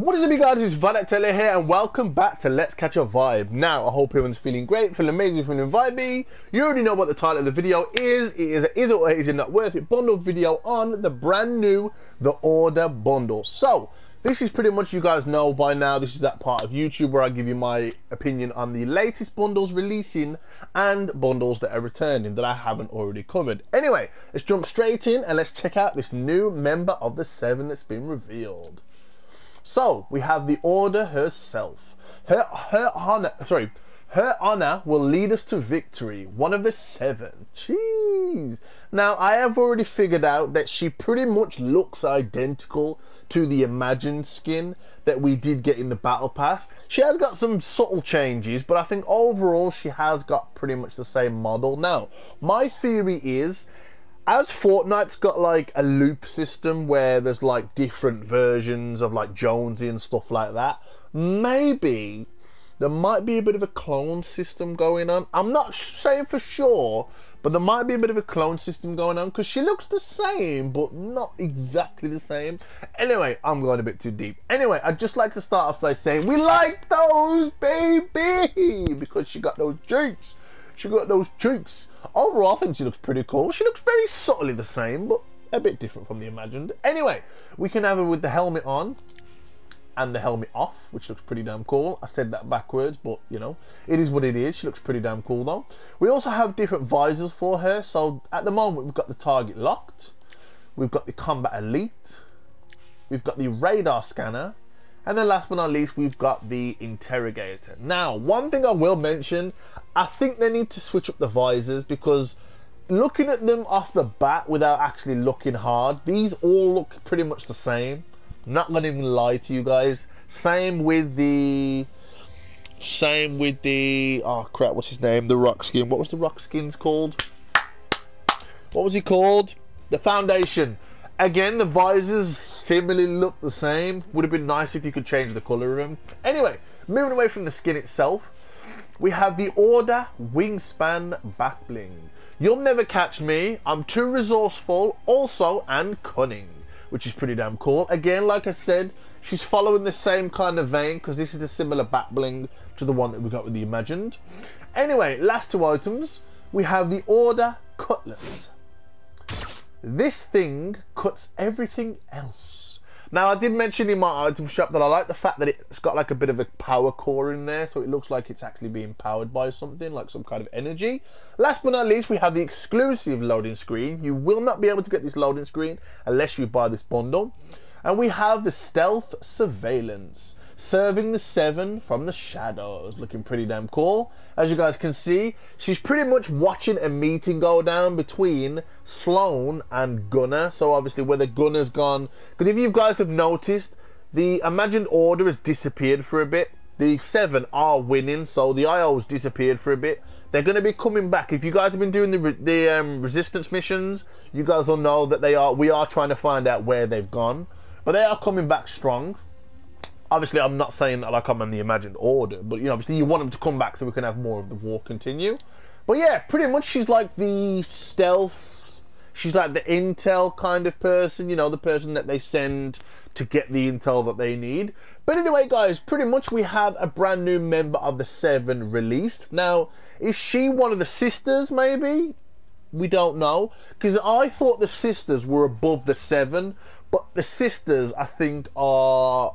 What is up you guys, it's Vanatelli here and welcome back to Let's Catch a Vibe. Now, I hope everyone's feeling great, feeling amazing, feeling vibey. You already know what the title of the video is. It is is or is it not worth it bundle video on the brand new The Order bundle. So, this is pretty much, you guys know by now, this is that part of YouTube where I give you my opinion on the latest bundles releasing and bundles that are returning that I haven't already covered. Anyway, let's jump straight in and let's check out this new member of the Seven that's been revealed. So we have the Order herself. Her her honor, sorry, her honor will lead us to victory. One of the seven. Jeez. Now I have already figured out that she pretty much looks identical to the imagined skin that we did get in the battle pass. She has got some subtle changes, but I think overall she has got pretty much the same model. Now, my theory is as Fortnite's got like a loop system where there's like different versions of like Jonesy and stuff like that, maybe there might be a bit of a clone system going on. I'm not saying for sure, but there might be a bit of a clone system going on because she looks the same, but not exactly the same. Anyway, I'm going a bit too deep. Anyway, I'd just like to start off by saying we like those, baby, because she got those cheeks. She got those cheeks. Overall, I think she looks pretty cool. She looks very subtly the same, but a bit different from the imagined. Anyway, we can have her with the helmet on and the helmet off, which looks pretty damn cool. I said that backwards, but you know, it is what it is. She looks pretty damn cool though. We also have different visors for her. So at the moment, we've got the target locked, we've got the combat elite, we've got the radar scanner, and then last but not least, we've got the interrogator. Now, one thing I will mention, I think they need to switch up the visors because looking at them off the bat without actually looking hard, these all look pretty much the same. I'm not gonna even lie to you guys. Same with the same with the oh crap, what's his name? The rock skin. What was the rock skins called? What was he called? The foundation. Again, the visors similarly look the same. Would have been nice if you could change the colour of them. Anyway, moving away from the skin itself, we have the Order Wingspan Back Bling. You'll never catch me. I'm too resourceful, also, and cunning, which is pretty damn cool. Again, like I said, she's following the same kind of vein because this is a similar back bling to the one that we got with the Imagined. Anyway, last two items, we have the Order Cutlass. This thing cuts everything else. Now, I did mention in my item shop that I like the fact that it's got like a bit of a power core in there, so it looks like it's actually being powered by something, like some kind of energy. Last but not least, we have the exclusive loading screen. You will not be able to get this loading screen unless you buy this bundle. And we have the stealth surveillance serving the seven from the shadows. Looking pretty damn cool. As you guys can see, she's pretty much watching a meeting go down between Slone and Gunnar. So obviously where the Gunnar's gone. Because if you guys have noticed, the imagined order has disappeared for a bit. The seven are winning, so the IO's disappeared for a bit. They're going to be coming back. If you guys have been doing the the um, resistance missions, you guys will know that they are. We are trying to find out where they've gone, but they are coming back strong obviously I'm not saying that like I'm in the imagined order, but you know, obviously you want them to come back so we can have more of the war continue. But yeah, pretty much she's like the stealth, she's like the intel kind of person, you know, the person that they send to get the intel that they need. But anyway, guys, pretty much we have a brand new member of the Seven released. Now, is she one of the sisters, maybe? We don't know. Because I thought the sisters were above the Seven, but the sisters, I think, are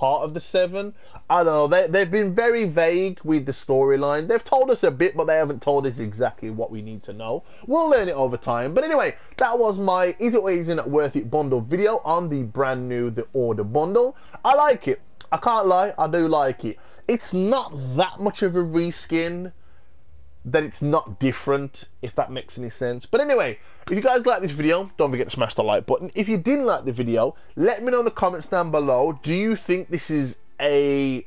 part of the seven. I don't know. They, they've been very vague with the storyline. They've told us a bit, but they haven't told us exactly what we need to know. We'll learn it over time. But anyway, that was my Is It or Isn't It Worth It bundle video on the brand new The Order bundle. I like it. I can't lie, I do like it. It's not that much of a reskin that it's not different, if that makes any sense. But anyway, if you guys like this video, don't forget to smash the like button. If you didn't like the video, let me know in the comments down below. Do you think this is a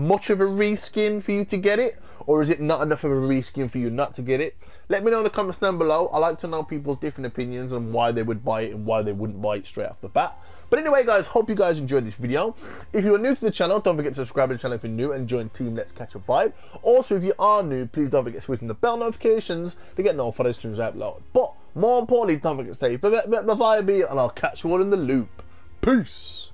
much of a reskin for you to get it? Or is it not enough of a reskin for you not to get it? Let me know in the comments down below. I like to know people's different opinions on why they would buy it and why they wouldn't buy it straight off the bat. But anyway, guys, hope you guys enjoyed this video. If you are new to the channel, don't forget to subscribe to the channel if you're new and join Team Let's Catch a Vibe. Also, if you are new, please don't forget to switch on the bell notifications to get notified as soon as I upload. But more importantly, don't forget to stay the vibe and I'll catch you all in the loop. Peace.